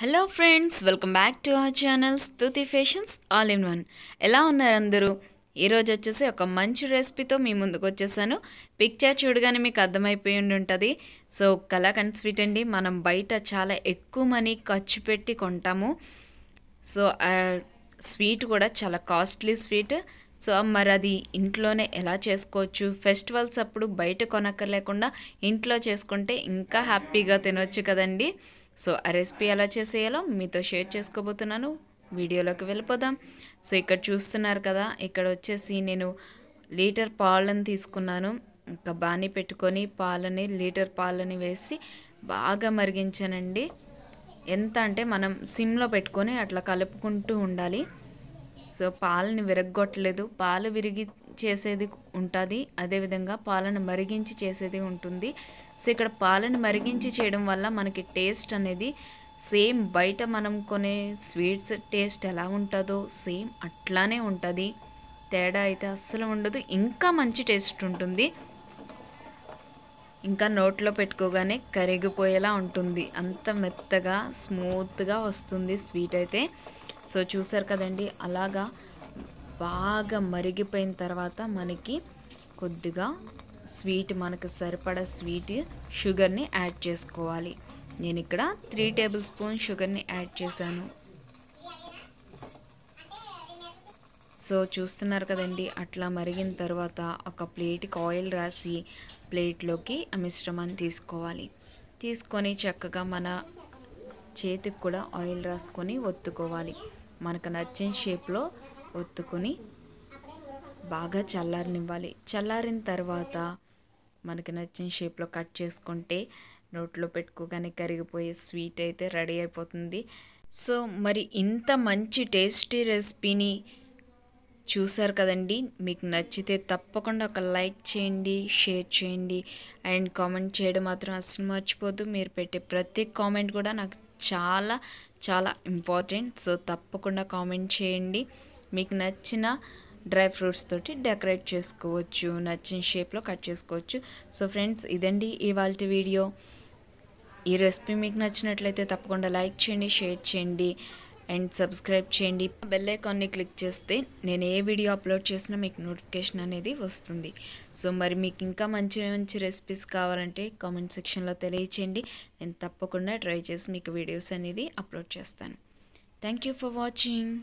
Hello friends welcome back to our channel Stuti fashions all in one ఎలా ఉన్నారు అందరూ? ఈరోజు వచ్చేసి ఒక మంచి రెసిపీతో మీ ముందుకు వచ్చేసాను. పిక్చర్ చూడగానే మీకు అర్థమైపోయి ఉండి ఉంటుంది సో కలాకండ్ స్వీట్ అండి. మనం బయట చాలా ఎక్కువ మనీ ఖర్చు పెట్టి కొంటాము. సో ఆ స్వీట్ కూడా చాలా కాస్ట్లీ స్వీట్ సో మరి అది ఇంట్లోనే ఎలా చేసుకోవచ్చు? ఫెస్టివల్స్ అప్పుడు బయట కొనక్కర్లేకుండా ఇంట్లో చేసుకుంటే ఇంకా హ్యాపీగా తినొచ్చు కదండి. సో ఆ రెసిపీ ఎలా చేసేయాలో మీతో షేర్ చేసుకోబోతున్నాను. వీడియోలోకి వెళ్ళిపోదాం. సో ఇక్కడ చూస్తున్నారు కదా ఇక్కడ వచ్చేసి నేను లీటర్ పాలను తీసుకున్నాను. ఇంకా బాణీ పెట్టుకొని పాలని లీటర్ పాలని వేసి బాగా మరిగించానండి. ఎంత అంటే మనం సిమ్లో పెట్టుకొని అట్లా కలుపుకుంటూ ఉండాలి. సో పాలని విరగ్గొట్టలేదు. పాలు విరిగి చేసేది ఉంటుంది. అదేవిధంగా పాలను మరిగించి చేసేది ఉంటుంది. సో ఇక్కడ పాలను మరిగించి చేయడం వల్ల మనకి టేస్ట్ అనేది సేమ్ బయట మనం కొనే స్వీట్స్ టేస్ట్ ఎలా ఉంటుందో సేమ్ అట్లానే ఉంటుంది. తేడా అయితే అస్సలు ఉండదు. ఇంకా మంచి టేస్ట్ ఉంటుంది. ఇంకా నోట్లో పెట్టుకోగానే కరిగిపోయేలా ఉంటుంది. అంత మెత్తగా స్మూత్గా వస్తుంది స్వీట్ అయితే. సో చూసారు కదండి అలాగా బాగా మరిగిపోయిన తర్వాత మనకి కొద్దిగా స్వీట్ మనకు సరిపడా స్వీట్ షుగర్ని యాడ్ చేసుకోవాలి. నేను ఇక్కడ త్రీ టేబుల్ స్పూన్ షుగర్ని యాడ్ చేశాను. సో చూస్తున్నారు కదండి అట్లా మరిగిన తర్వాత ఒక ప్లేట్కి ఆయిల్ రాసి ప్లేట్లోకి ఆ మిశ్రమాన్ని తీసుకోవాలి. తీసుకొని చక్కగా మన చేతికి కూడా ఆయిల్ రాసుకొని ఒత్తుకోవాలి. మనకు నచ్చిన షేప్లో ఒత్తుకొని బాగా చల్లారనివ్వాలి. చల్లారిన తర్వాత మనకి నచ్చిన షేప్లో కట్ చేసుకుంటే నోట్లో పెట్టుకోగానే కరిగిపోయే స్వీట్ అయితే రెడీ అయిపోతుంది. సో మరి ఇంత మంచి టేస్టీ రెసిపీని చూసారు కదండి. మీకు నచ్చితే తప్పకుండా ఒక లైక్ చేయండి షేర్ చేయండి. అండ్ కామెంట్ చేయడం మాత్రం అసలు మర్చిపోద్దు. మీరు పెట్టే ప్రతి కామెంట్ కూడా నాకు చాలా చాలా ఇంపార్టెంట్ సో తప్పకుండా కామెంట్ చేయండి. మీకు నచ్చిన డ్రై ఫ్రూట్స్ తోటి డెకరేట్ చేసుకోవచ్చు నచ్చిన షేప్లో కట్ చేసుకోవచ్చు. సో ఫ్రెండ్స్ ఇదండి ఇవాళ వీడియో. ఈ రెసిపీ మీకు నచ్చినట్లయితే తప్పకుండా లైక్ చేయండి షేర్ చేయండి. అండ్ సబ్స్క్రైబ్ చేయండి. బెల్ ఐకాన్ని క్లిక్ చేస్తే నేను ఏ వీడియో అప్లోడ్ చేసినా మీకు నోటిఫికేషన్ అనేది వస్తుంది. సో మరి మీకు ఇంకా మంచి మంచి రెసిపీస్ కావాలంటే కామెంట్ సెక్షన్లో తెలియచేయండి. నేను తప్పకుండా ట్రై చేసి మీకు వీడియోస్ అనేది అప్లోడ్ చేస్తాను. Thank you for watching.